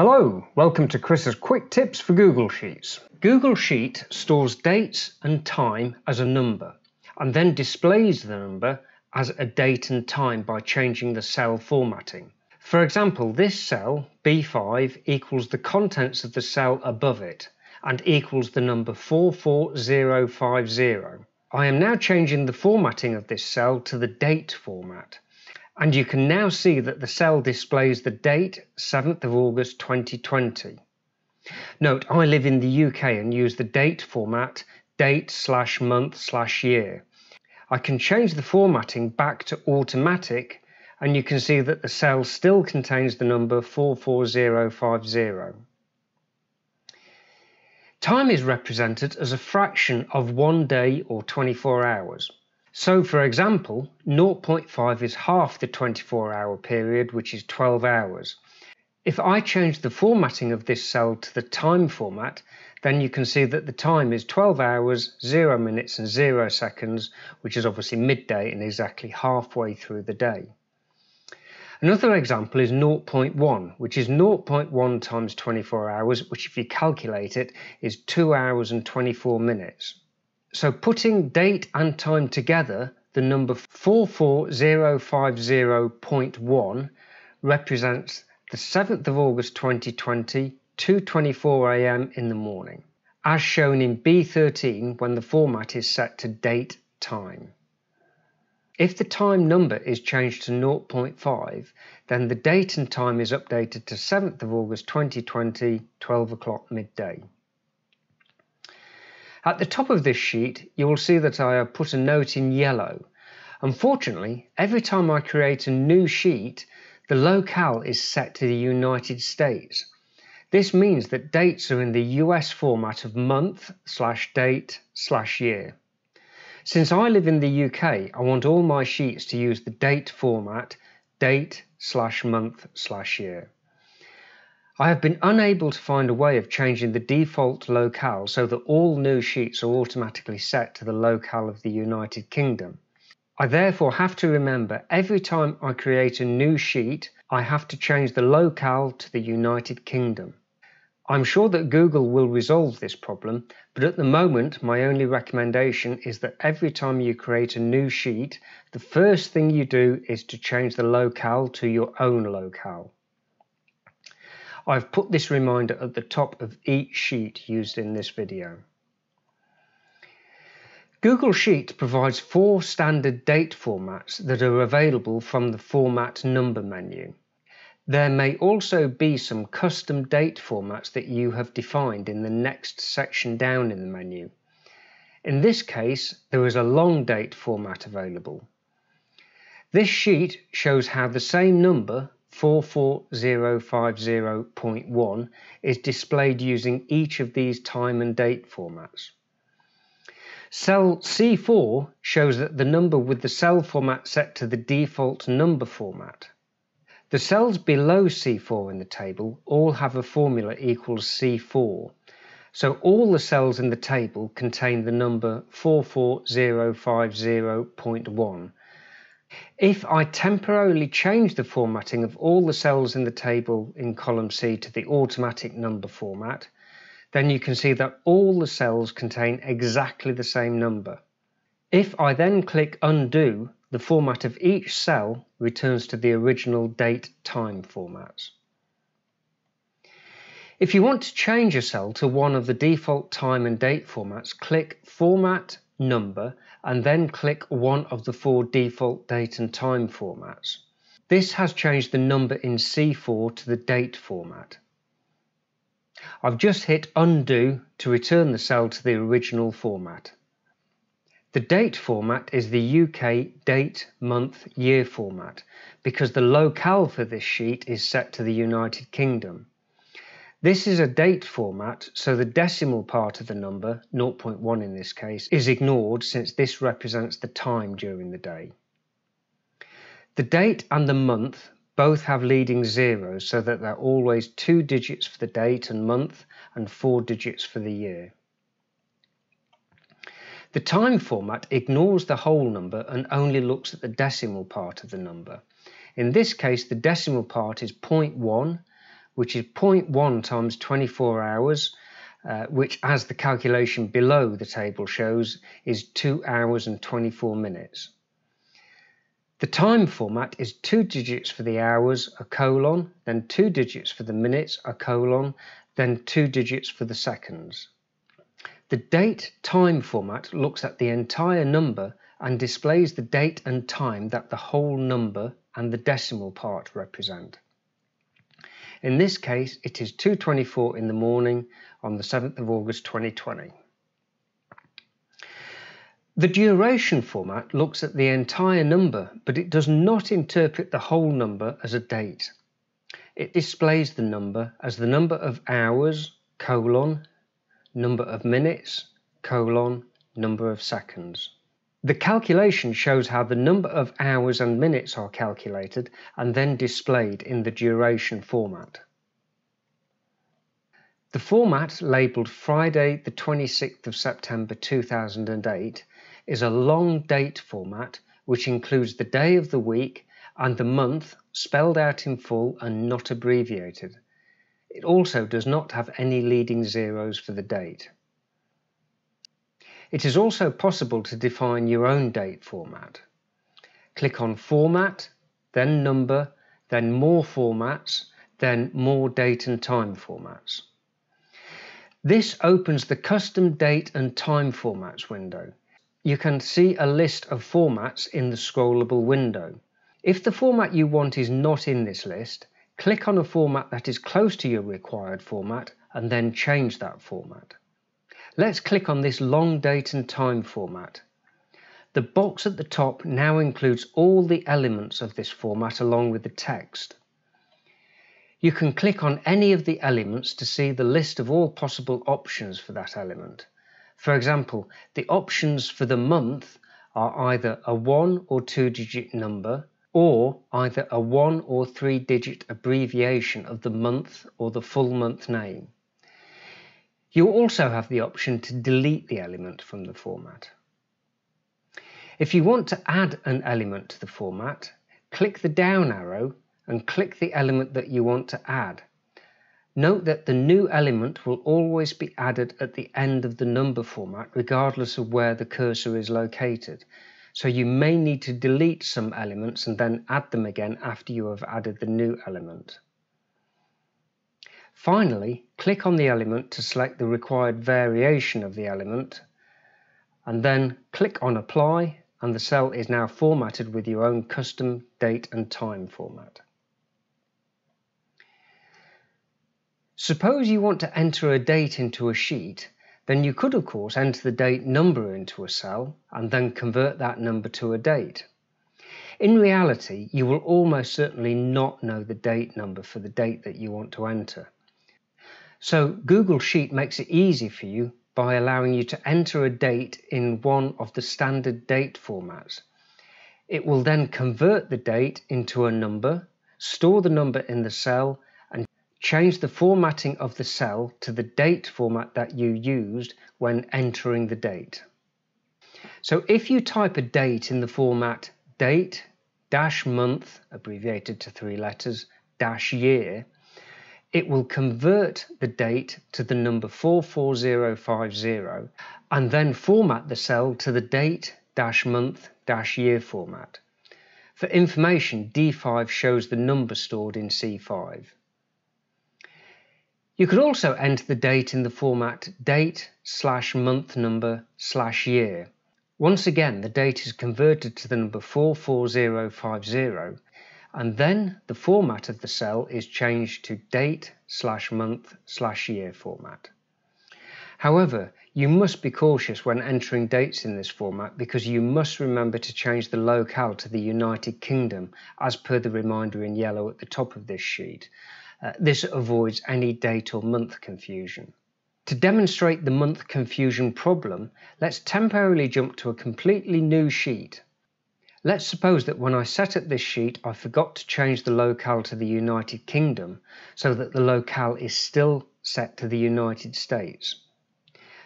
Hello, welcome to Chris's quick tips for Google Sheets. Google Sheet stores dates and time as a number and then displays the number as a date and time by changing the cell formatting. For example, this cell, B5, equals the contents of the cell above it and equals the number 44050. I am now changing the formatting of this cell to the date format and you can now see that the cell displays the date 7th of August 2020. Note, I live in the UK and use the date format date slash month slash year. I can change the formatting back to automatic and you can see that the cell still contains the number 44050. Time is represented as a fraction of one day or 24 hours. So for example, 0.5 is half the 24 hour period, which is 12 hours. If I change the formatting of this cell to the time format, then you can see that the time is 12 hours, 0 minutes and 0 seconds, which is obviously midday and exactly halfway through the day. Another example is 0.1, which is 0.1 times 24 hours, which if you calculate it is 2 hours and 24 minutes. So putting date and time together, the number 44050.1 represents the 7th of August 2020, 2.24 am in the morning, as shown in B13 when the format is set to date time. If the time number is changed to 0.5, then the date and time is updated to 7th of August 2020, 12 o'clock midday. At the top of this sheet, you will see that I have put a note in yellow. Unfortunately, every time I create a new sheet, the locale is set to the United States. This means that dates are in the US format of month slash date slash year. Since I live in the UK, I want all my sheets to use the date format, date slash month slash year. I have been unable to find a way of changing the default locale so that all new sheets are automatically set to the locale of the United Kingdom. I therefore have to remember every time I create a new sheet, I have to change the locale to the United Kingdom. I'm sure that Google will resolve this problem, but at the moment my only recommendation is that every time you create a new sheet, the first thing you do is to change the locale to your own locale. I've put this reminder at the top of each sheet used in this video. Google Sheets provides four standard date formats that are available from the Format Number menu. There may also be some custom date formats that you have defined in the next section down in the menu. In this case, there is a long date format available. This sheet shows how the same number 44050.1 is displayed using each of these time and date formats. Cell C4 shows that the number with the cell format set to the default number format. The cells below C4 in the table all have a formula equals C4, so all the cells in the table contain the number 44050.1 if I temporarily change the formatting of all the cells in the table in column C to the automatic number format, then you can see that all the cells contain exactly the same number. If I then click undo, the format of each cell returns to the original date time formats. If you want to change a cell to one of the default time and date formats, click Format number, and then click one of the four default date and time formats. This has changed the number in C4 to the date format. I've just hit undo to return the cell to the original format. The date format is the UK date, month, year format because the locale for this sheet is set to the United Kingdom. This is a date format, so the decimal part of the number, 0.1 in this case, is ignored since this represents the time during the day. The date and the month both have leading zeros so that they're always two digits for the date and month and four digits for the year. The time format ignores the whole number and only looks at the decimal part of the number. In this case, the decimal part is 0.1 which is 0.1 times 24 hours, uh, which as the calculation below the table shows is 2 hours and 24 minutes. The time format is two digits for the hours, a colon, then two digits for the minutes, a colon, then two digits for the seconds. The date time format looks at the entire number and displays the date and time that the whole number and the decimal part represent. In this case, it is 2.24 in the morning on the 7th of August 2020. The duration format looks at the entire number, but it does not interpret the whole number as a date. It displays the number as the number of hours, colon, number of minutes, colon, number of seconds. The calculation shows how the number of hours and minutes are calculated and then displayed in the duration format. The format labelled Friday the 26th of September 2008 is a long date format which includes the day of the week and the month spelled out in full and not abbreviated. It also does not have any leading zeros for the date. It is also possible to define your own date format. Click on Format, then Number, then More Formats, then More Date and Time Formats. This opens the Custom Date and Time Formats window you can see a list of formats in the scrollable window. If the format you want is not in this list, click on a format that is close to your required format and then change that format. Let's click on this long date and time format. The box at the top now includes all the elements of this format along with the text. You can click on any of the elements to see the list of all possible options for that element. For example, the options for the month are either a one or two digit number or either a one or three digit abbreviation of the month or the full month name. You also have the option to delete the element from the format. If you want to add an element to the format, click the down arrow and click the element that you want to add. Note that the new element will always be added at the end of the number format regardless of where the cursor is located. So you may need to delete some elements and then add them again after you have added the new element. Finally, click on the element to select the required variation of the element and then click on apply and the cell is now formatted with your own custom date and time format. Suppose you want to enter a date into a sheet, then you could of course enter the date number into a cell and then convert that number to a date. In reality, you will almost certainly not know the date number for the date that you want to enter. So Google Sheet makes it easy for you by allowing you to enter a date in one of the standard date formats. It will then convert the date into a number, store the number in the cell and Change the formatting of the cell to the date format that you used when entering the date. So if you type a date in the format date dash month, abbreviated to three letters, dash year, it will convert the date to the number 44050 and then format the cell to the date dash month dash year format. For information, D5 shows the number stored in C5. You could also enter the date in the format date slash month number slash year. Once again, the date is converted to the number 44050 and then the format of the cell is changed to date slash month slash year format. However, you must be cautious when entering dates in this format because you must remember to change the locale to the United Kingdom as per the reminder in yellow at the top of this sheet uh, this avoids any date or month confusion. To demonstrate the month confusion problem, let's temporarily jump to a completely new sheet. Let's suppose that when I set up this sheet, I forgot to change the locale to the United Kingdom so that the locale is still set to the United States.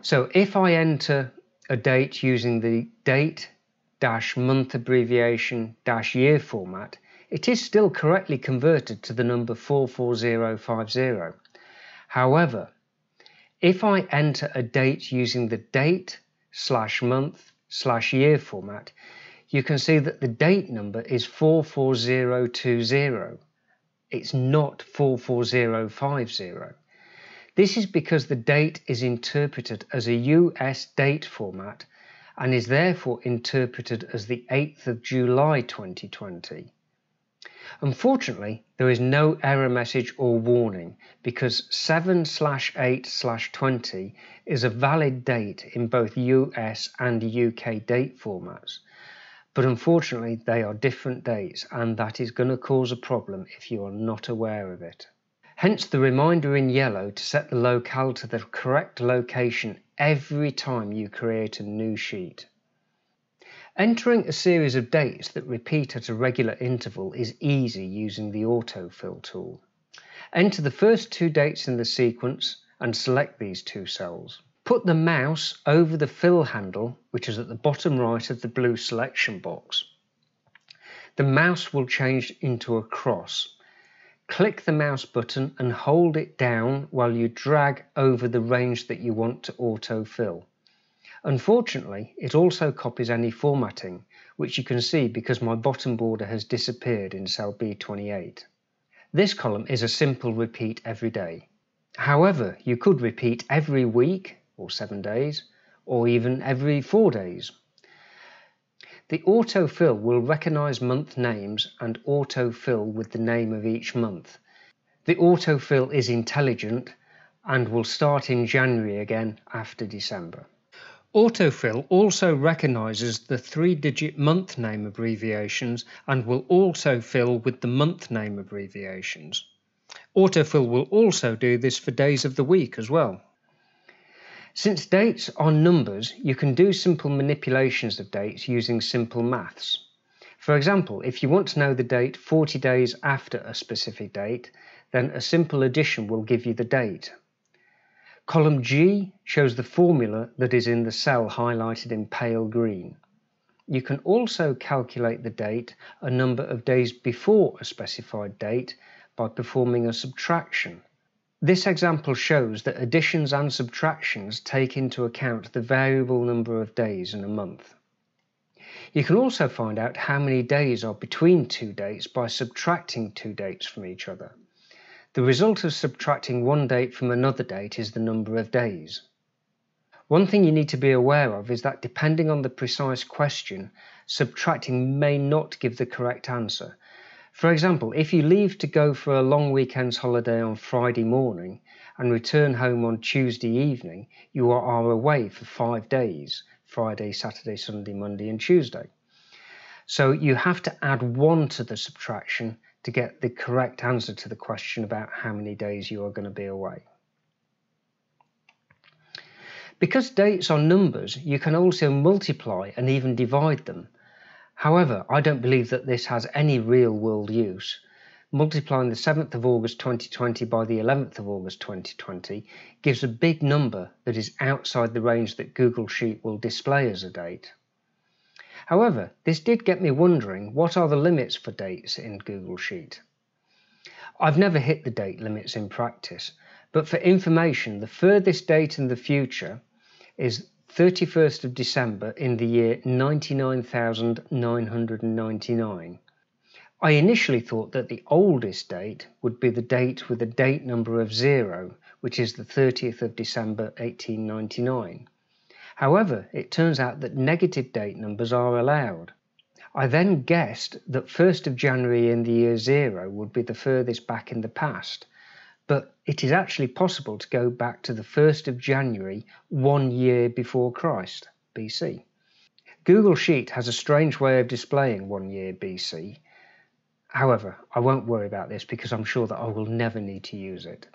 So if I enter a date using the date dash month abbreviation dash year format, it is still correctly converted to the number 44050. However, if I enter a date using the date slash month slash year format, you can see that the date number is 44020. It's not 44050. This is because the date is interpreted as a US date format and is therefore interpreted as the 8th of July 2020. Unfortunately, there is no error message or warning because 7 8 20 is a valid date in both US and UK date formats. But unfortunately, they are different dates and that is going to cause a problem if you are not aware of it. Hence the reminder in yellow to set the locale to the correct location every time you create a new sheet. Entering a series of dates that repeat at a regular interval is easy using the autofill tool. Enter the first two dates in the sequence and select these two cells. Put the mouse over the fill handle, which is at the bottom right of the blue selection box. The mouse will change into a cross Click the mouse button and hold it down while you drag over the range that you want to autofill. Unfortunately, it also copies any formatting, which you can see because my bottom border has disappeared in cell B28. This column is a simple repeat every day. However, you could repeat every week, or seven days, or even every four days. The autofill will recognize month names and autofill with the name of each month. The autofill is intelligent and will start in January again after December. Autofill also recognizes the three-digit month name abbreviations and will also fill with the month name abbreviations. Autofill will also do this for days of the week as well. Since dates are numbers, you can do simple manipulations of dates using simple maths. For example, if you want to know the date 40 days after a specific date, then a simple addition will give you the date. Column G shows the formula that is in the cell highlighted in pale green. You can also calculate the date a number of days before a specified date by performing a subtraction. This example shows that additions and subtractions take into account the variable number of days in a month. You can also find out how many days are between two dates by subtracting two dates from each other. The result of subtracting one date from another date is the number of days. One thing you need to be aware of is that depending on the precise question, subtracting may not give the correct answer, for example, if you leave to go for a long weekend's holiday on Friday morning and return home on Tuesday evening, you are away for five days Friday, Saturday, Sunday, Monday, and Tuesday. So you have to add one to the subtraction to get the correct answer to the question about how many days you are going to be away. Because dates are numbers, you can also multiply and even divide them. However, I don't believe that this has any real world use. Multiplying the 7th of August 2020 by the 11th of August 2020 gives a big number that is outside the range that Google Sheet will display as a date. However, this did get me wondering what are the limits for dates in Google Sheet? I've never hit the date limits in practice, but for information, the furthest date in the future is 31st of December in the year 99,999. I initially thought that the oldest date would be the date with a date number of zero, which is the 30th of December 1899. However, it turns out that negative date numbers are allowed. I then guessed that 1st of January in the year zero would be the furthest back in the past, but it is actually possible to go back to the 1st of January one year before Christ, BC. Google Sheet has a strange way of displaying one year BC. However, I won't worry about this because I'm sure that I will never need to use it.